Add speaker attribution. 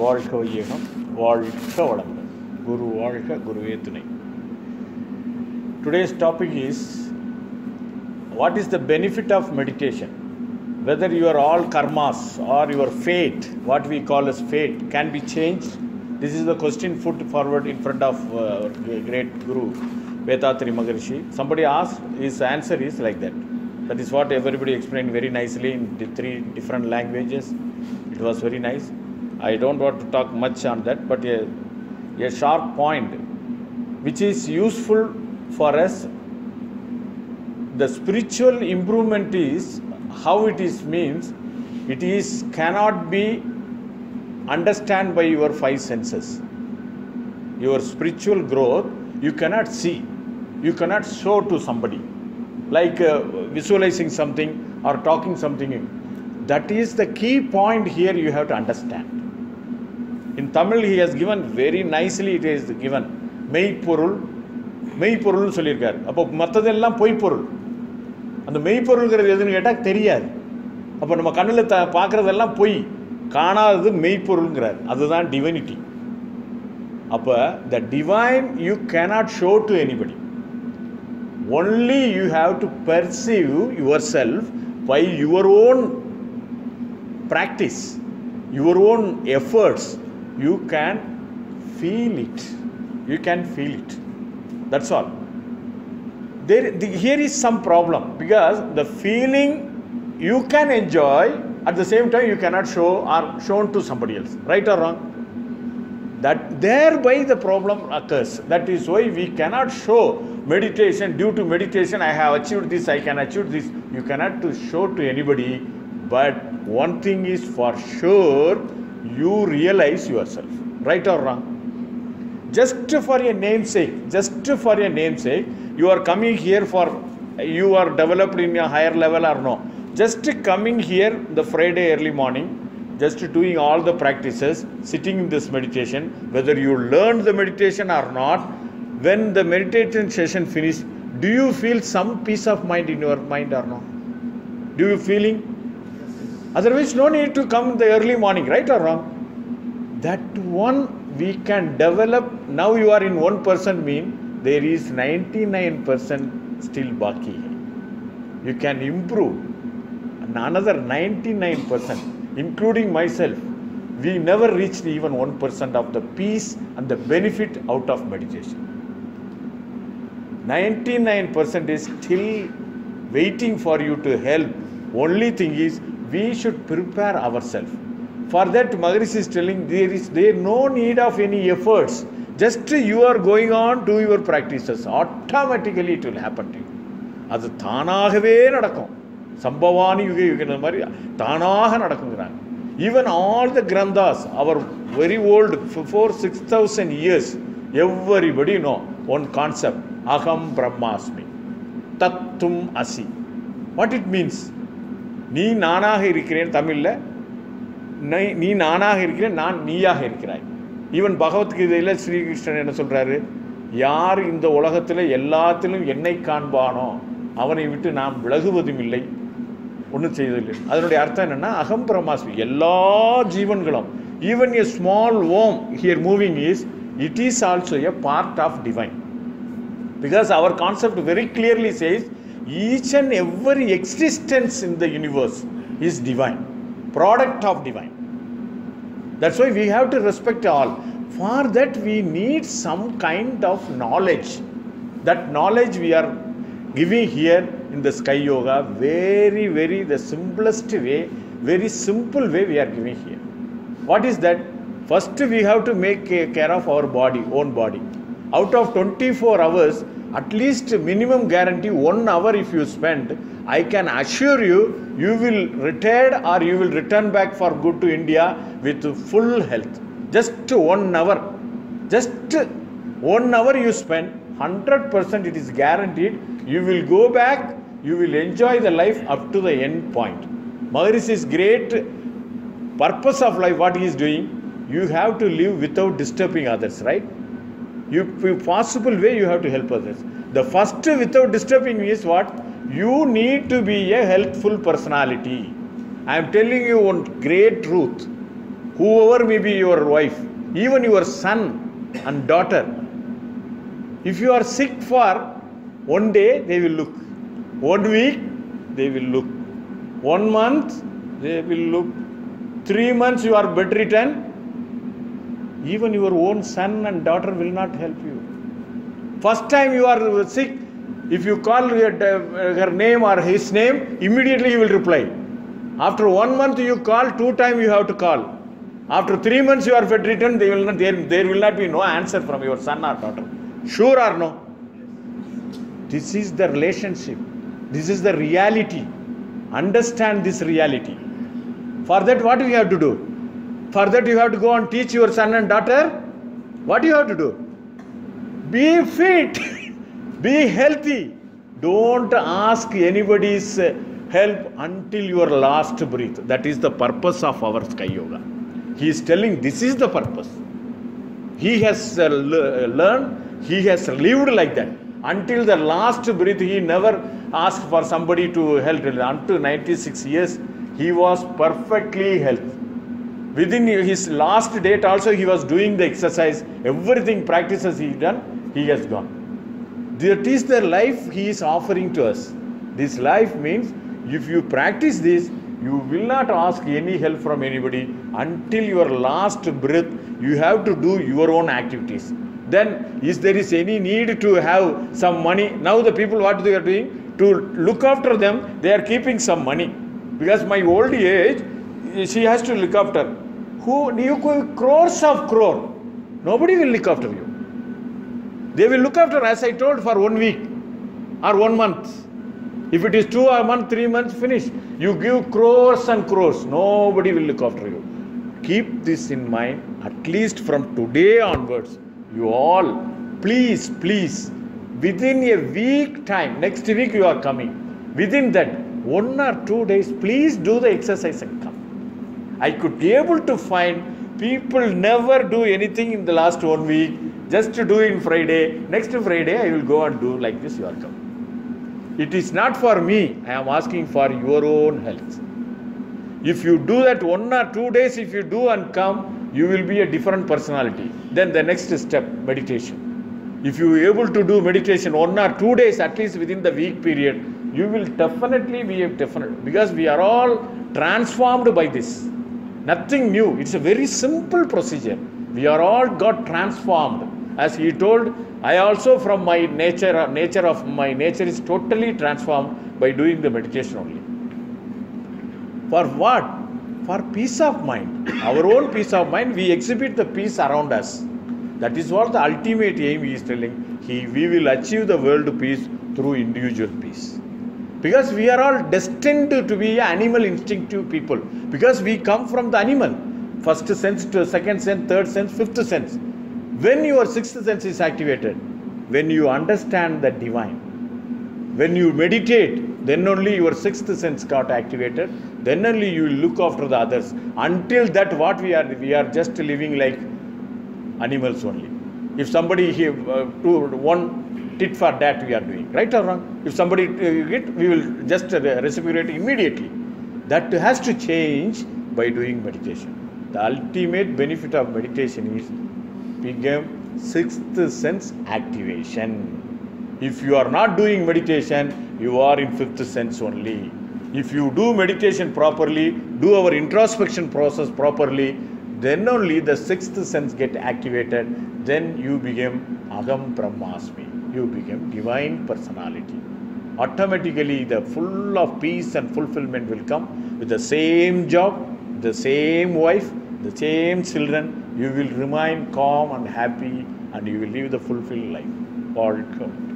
Speaker 1: வாழ்க வையகம் வாழ்க வளமுடன் குரு வாழ்க குருவே துணை today's topic is what is the benefit of meditation whether your all karmas or your fate, what we call as fate, can be changed? This is the question put forward in front of uh, great Guru Vethathiri Maharishi. Somebody asked, his answer is like that. That is what everybody explained very nicely in three different languages. It was very nice i don't want to talk much on that but a, a sharp point which is useful for us. The spiritual improvement is how it is means it is cannot be understand by your five senses. Your spiritual growth you cannot see you cannot show to somebody. Like uh, visualizing something or talking something. That is the key point here you have to understand in Tamil he has given very nicely it is given மெய்ப்பொருள் மெய்ப்பொருள்னு சொல்லியிருக்காரு. அப்போ மற்றதெல்லாம் பொய்ப்பொருள். அந்த மெய்ப்பொருள்ங்கிறது எதுன்னு கேட்டால் தெரியாது. அப்போ நம்ம கண்ணில் த பார்க்குறதெல்லாம் பொய். காணாதது மெய்ப்பொருள்ங்கிறார். அதுதான் டிவைனிட்டி அப்போ the divine you cannot show to anybody only you have to perceive yourself by your own practice your own efforts you can feel it. You can feel it. That's all. There the, here is some problem because the feeling you can enjoy at the same time you cannot show or shown to somebody else. Right or wrong? That thereby the problem occurs. That is why we cannot show meditation. Due to meditation i have achieved this i can achieve this. You cannot to show to anybody but one thing is for sure you realize yourself. Right or wrong? Just for a namesake just for a namesake you are coming here for you are developed in a higher level or no? Just coming here the friday early morning just doing all the practices sitting in this meditation whether you learned the meditation or not when the meditation session finished do you feel some peace of mind in your mind or no? Do you feeling otherwise no need to come in the early morning right or wrong? That one we can develop now you are in one percent mean there is 99% still baki you can improve. And another 99% including myself we never reached even 1% of the peace and the benefit out of meditation. 99% is still waiting for you to help. Only thing is we should prepare ourselves for that Maharishi is telling there is there no need of any efforts just you are going on do your practices automatically it will happen to you அது தானாகவே நடக்கும் சம்பவானி யுக யுகிற மாதிரி தானாக நடக்குங்கிறாங்க even all the granthas our very old four six thousand years everybody no one concept அகம் பிரம்மாஸ்மி தத்தும் அசி வாட் இட் மீன்ஸ் நீ நானாக இருக்கிறேன் தமிழில். நீ நானாக இருக்கிறேன் நான் நீயாக இருக்கிறாய். ஈவன் பகவத்கீதையில் ஸ்ரீகிருஷ்ணன் என்ன சொல்கிறாரு யார் இந்த உலகத்தில் எல்லாத்திலும் என்னை காண்பானோ அவனை விட்டு நாம் விலகுவதும் இல்லை. ஒன்றும் செய்ததில்லை. அதனுடைய அர்த்தம் என்னென்னா அகம் பிரமாஸ்மி எல்லா ஜீவன்களும் even a small Om here moving is it is also a part of divine because our concept very clearly says each and every existence in the universe is divine, product of divine. That's why we have to respect all. For that, we need some kind of knowledge. That knowledge we are giving here in the Sky Yoga, very, very the simplest way, very simple way we are giving here. What is that? First, we have to make care of our body, own body. Out of 24 hours, at least minimum guarantee one hour if you spend i can assure you you will retire or you will return back for good to india with full health. Just one hour. Just one hour you spend 100% it is guaranteed you will go back you will enjoy the life up to the end point. Maharishi's great purpose of life what he is doing. You have to live without disturbing others right you possible way you have to help others the first without disturbing is what you need to be a healthful personality i am telling you one great truth whoever may be your wife, even your son and daughter, if you are sick for one day, they will look. One week, they will look. One month, they will look. Three months, you are bedridden. Even your own son and daughter will not help you. First time you are sick, if you call uh, her name or his name, immediately he will reply. After one month you call, two time you have to call. After three months you are bedridden, they will not, there, there will not be no answer from your son or daughter. Sure or no? This is the relationship. This is the reality. Understand this reality. For that, what we have to do? For that, you have to go and teach your son and daughter. What you have to do? Be fit, be healthy. Don't ask anybody's uh, help until your last breath. That is the purpose of our Sky Yoga. He is telling this is the purpose. He has uh, le- learned, he has lived like that. Until the last breath, he never asked for somebody to help. Until 96 years, he was perfectly healthy. Within his last date, also, he was doing the exercise. Everything practices he done, he has gone. That is the life he is offering to us. This life means if you practice this, you will not ask any help from anybody until your last breath. You have to do your own activities. Then, is there is any need to have some money? Now the people what they are doing to look after them, they are keeping some money because my old age, she has to look after. Who you could crores of crore, nobody will look after you. They will look after, as I told, for one week or one month. If it is two a month, three months, finish. You give crores and crores, nobody will look after you. Keep this in mind, at least from today onwards. You all, please, please, within a week time, next week you are coming. Within that, one or two days, please do the exercise and come. I could be able to find people never do anything in the last one week, just to do in Friday. Next Friday, I will go and do like this, you are coming. It is not for me, I am asking for your own health. If you do that one or two days, if you do and come, you will be a different personality. Then the next step, meditation. If you are able to do meditation one or two days, at least within the week period, you will definitely be a different because we are all transformed by this. Nothing new. It's a very simple procedure. We are all got transformed. As he told, I also from my nature, nature of my nature is totally transformed by doing the meditation only. For what? For peace of mind. Our own peace of mind, we exhibit the peace around us. That is what the ultimate aim he is telling. He, we will achieve the world peace through individual. Because we are all destined to be animal instinctive people. Because we come from the animal. First sense to second sense, third sense, fifth sense. When your sixth sense is activated, when you understand the divine, when you meditate, then only your sixth sense got activated. Then only you will look after the others. Until that, what we are, we are just living like animals only. If somebody here, uh, to one tit for that we are doing, right or wrong? If somebody uh, get, we will just uh, reciprocate immediately. That has to change by doing meditation. The ultimate benefit of meditation is become sixth sense activation. If you are not doing meditation, you are in fifth sense only. If you do meditation properly, do our introspection process properly, then only the sixth sense get activated. Then you become Agam Brahmasmi. You become divine personality. Automatically, the full of peace and fulfillment will come with the same job, the same wife, the same children. You will remain calm and happy, and you will live the fulfilled life. All come.